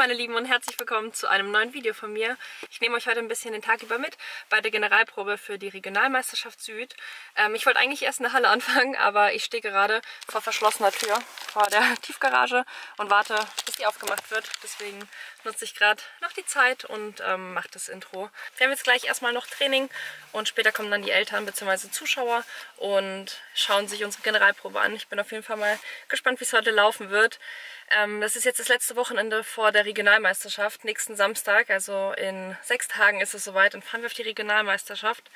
meine Lieben und herzlich willkommen zu einem neuen Video von mir. Ich nehme euch heute ein bisschen den Tag über mit bei der Generalprobe für die Regionalmeisterschaft Süd. Ähm, ich wollte eigentlich erst in der Halle anfangen, aber ich stehe gerade vor verschlossener Tür vor der Tiefgarage und warte, bis die aufgemacht wird. Deswegen nutze ich gerade noch die Zeit und ähm, mache das Intro. Wir haben jetzt gleich erstmal noch Training und später kommen dann die Eltern bzw. Zuschauer und schauen sich unsere Generalprobe an. Ich bin auf jeden Fall mal gespannt, wie es heute laufen wird. Ähm, das ist jetzt das letzte Wochenende vor der Regionalmeisterschaft. Nächsten Samstag, also in sechs Tagen ist es soweit, dann fahren wir auf die Regionalmeisterschaft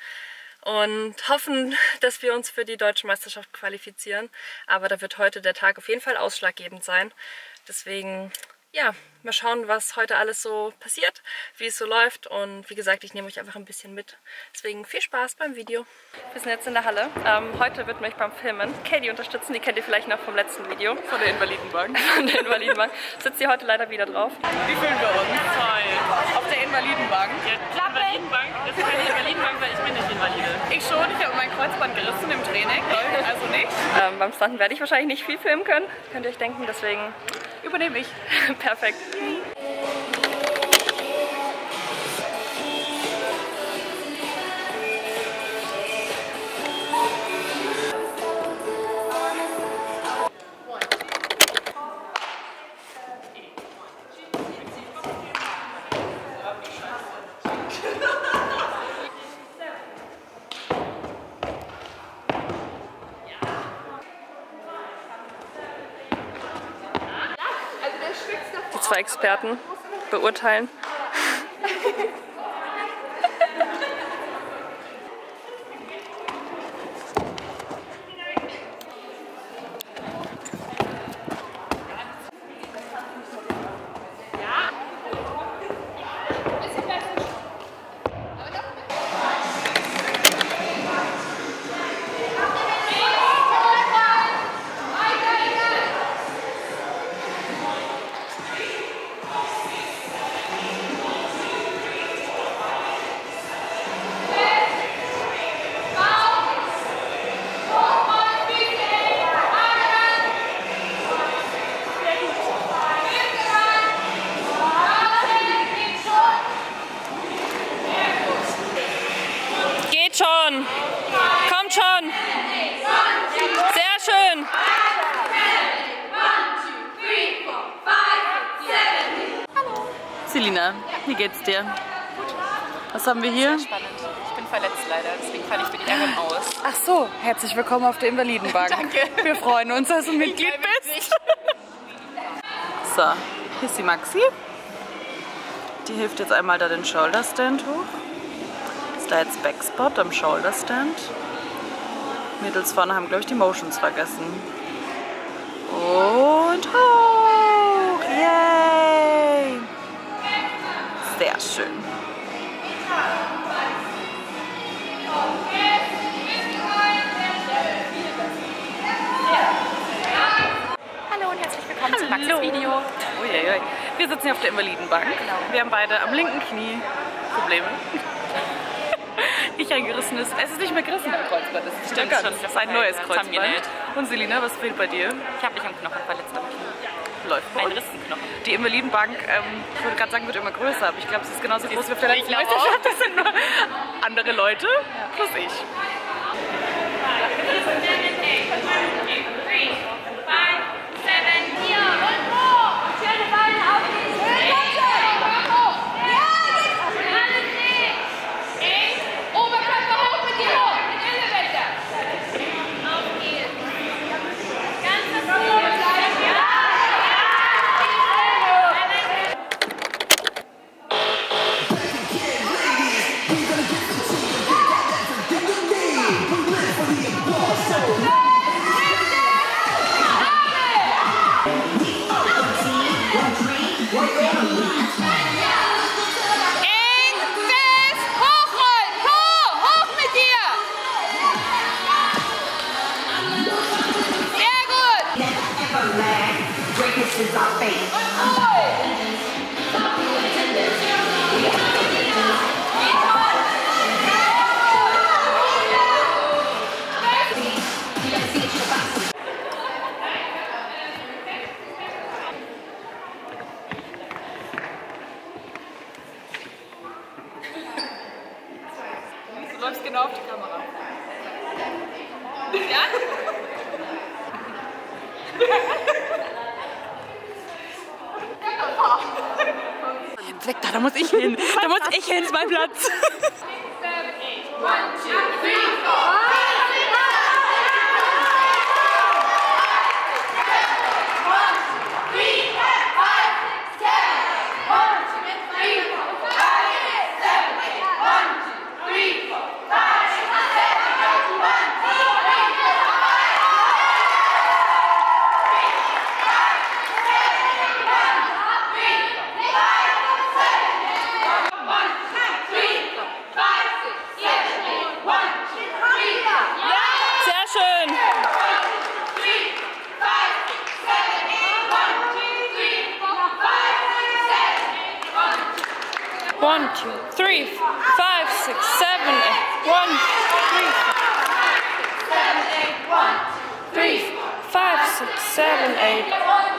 und hoffen, dass wir uns für die deutsche Meisterschaft qualifizieren. Aber da wird heute der Tag auf jeden Fall ausschlaggebend sein. Deswegen ja, mal schauen, was heute alles so passiert, wie es so läuft und wie gesagt, ich nehme euch einfach ein bisschen mit. Deswegen viel Spaß beim Video. Wir sind jetzt in der Halle. Ähm, heute wird mich beim Filmen Katie unterstützen, die kennt ihr vielleicht noch vom letzten Video. Von der Invalidenbank. Von der Invalidenbank. Sitzt sie heute leider wieder drauf. Wie fühlen wir uns? Toll. Auf der Invalidenbank. Ja, Invalidenbank, das ist keine Invalidenbank, weil ich bin nicht invalide. Ich schon, ich habe mein Kreuzband gerissen im Training, also nicht. Ähm, beim Stunten werde ich wahrscheinlich nicht viel filmen können, könnt ihr euch denken, deswegen Übernehme ich. perfekt. Zwei Experten beurteilen. Geht schon! Kommt schon! Sehr schön! Selina, wie geht's dir? Was haben wir hier? Spannend. Ich bin verletzt leider, deswegen falle ich für die RM aus. Ach so, herzlich willkommen auf der Invalidenbank. Danke. Wir freuen uns, dass du Mitglied bist. So, hier ist die Maxi. Die hilft jetzt einmal da den Shoulder Stand hoch. Ist da jetzt Backspot am Shoulder Stand. Mädels vorne haben, glaube ich, die Motions vergessen. Und hoch! Yay! Sehr schön. Hallo und herzlich willkommen zu Maxis Video. Uiuiui. Wir sitzen hier auf der Invalidenbank. Wir haben beide am linken Knie Probleme. Ich ein gerissenes, es ist nicht mehr gerissen am Kreuzband, es ist Stimmt, schon Das ist ein neues das Kreuzband. Und Selina, was fehlt bei dir? Ich habe mich am Knochen verletzt am Knie. Läuft bei Ein uns. Rissenknochen. Die Invalidenbank, ähm, ich würde gerade sagen, wird immer größer, aber ich glaube, sie ist genauso groß wie auf der letzten Meisterschaft. Das sind nur andere Leute plus ich. Du läufst genau auf die Kamera. Ja? Weg da, da muss ich hin. Da muss ich hin, ist mein Platz. One, two, three. One, two, three, five, six, seven, eight. One, three, seven, eight. One, three, five, six, seven, eight.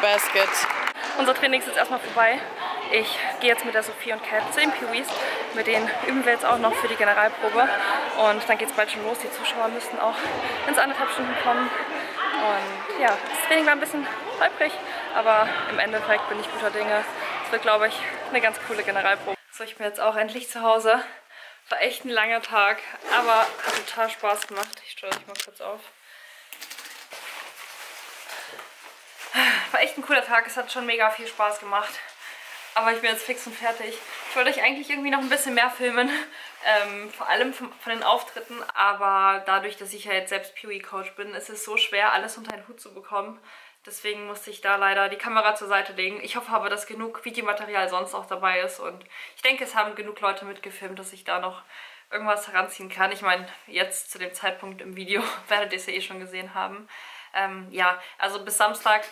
Basket. Unser Training ist jetzt erstmal vorbei. Ich gehe jetzt mit der Sophie und Kat zu den Peewees. Mit denen üben wir jetzt auch noch für die Generalprobe. Und dann geht es bald schon los. Die Zuschauer müssten auch ins anderthalb Stunden kommen. Und ja, das Training war ein bisschen holprig, aber im Endeffekt bin ich guter Dinge. Es wird, glaube ich, eine ganz coole Generalprobe. So, ich bin jetzt auch endlich zu Hause. War echt ein langer Tag, aber hat total Spaß gemacht. Ich stelle euch mal kurz auf. War echt ein cooler Tag. Es hat schon mega viel Spaß gemacht. Aber ich bin jetzt fix und fertig. Ich wollte euch eigentlich irgendwie noch ein bisschen mehr filmen. Ähm, vor allem von, von den Auftritten. Aber dadurch, dass ich ja jetzt selbst Peewee-Coach bin, ist es so schwer, alles unter einen Hut zu bekommen. Deswegen musste ich da leider die Kamera zur Seite legen. Ich hoffe aber, dass genug Videomaterial sonst auch dabei ist. Und ich denke, es haben genug Leute mitgefilmt, dass ich da noch irgendwas heranziehen kann. Ich meine, jetzt zu dem Zeitpunkt im Video werdet ihr es ja eh schon gesehen haben. Ähm, ja, also bis Samstag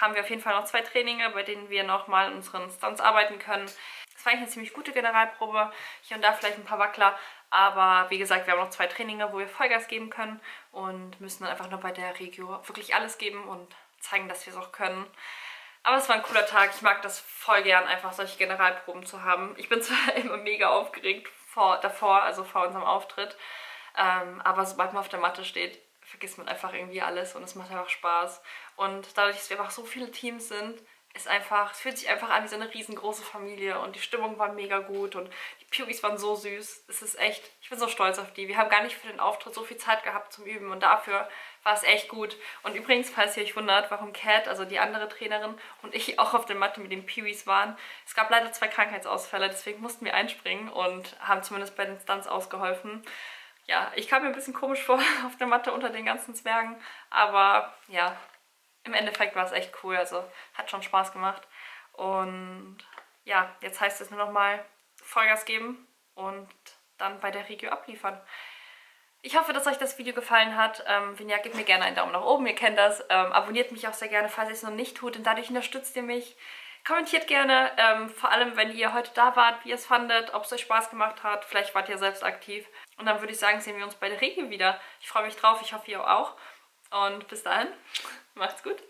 haben wir auf jeden Fall noch zwei Traininge, bei denen wir nochmal in unseren Stunts arbeiten können. Das war eigentlich eine ziemlich gute Generalprobe. Hier und da vielleicht ein paar Wackler. Aber wie gesagt, wir haben noch zwei Traininge, wo wir Vollgas geben können und müssen dann einfach nur bei der Regio wirklich alles geben und zeigen, dass wir es auch können. Aber es war ein cooler Tag. Ich mag das voll gern, einfach solche Generalproben zu haben. Ich bin zwar immer mega aufgeregt vor, davor, also vor unserem Auftritt. Ähm, aber sobald man auf der Matte steht, vergisst man einfach irgendwie alles und es macht einfach Spaß. Und dadurch, dass wir einfach so viele Teams sind, ist einfach, es fühlt sich einfach an wie so eine riesengroße Familie und die Stimmung war mega gut und die Pugies waren so süß. Es ist echt, ich bin so stolz auf die. Wir haben gar nicht für den Auftritt so viel Zeit gehabt zum Üben und dafür war es echt gut. Und übrigens, falls ihr euch wundert, warum Kat, also die andere Trainerin und ich auch auf der Matte mit den Peewees waren, es gab leider zwei Krankheitsausfälle, deswegen mussten wir einspringen und haben zumindest bei den Stunts ausgeholfen. Ja, ich kam mir ein bisschen komisch vor auf der Matte unter den ganzen Zwergen, aber ja, im Endeffekt war es echt cool, also hat schon Spaß gemacht. Und ja, jetzt heißt es nur noch mal Vollgas geben und dann bei der Regio abliefern. Ich hoffe, dass euch das Video gefallen hat. Ähm, wenn ja, gebt mir gerne einen Daumen nach oben, ihr kennt das. Ähm, abonniert mich auch sehr gerne, falls ihr es noch nicht tut, denn dadurch unterstützt ihr mich. Kommentiert gerne, ähm, vor allem wenn ihr heute da wart, wie ihr es fandet, ob es euch Spaß gemacht hat. Vielleicht wart ihr selbst aktiv. Und dann würde ich sagen, sehen wir uns bei der Regio wieder. Ich freue mich drauf, ich hoffe ihr auch. Und bis dahin, macht's gut.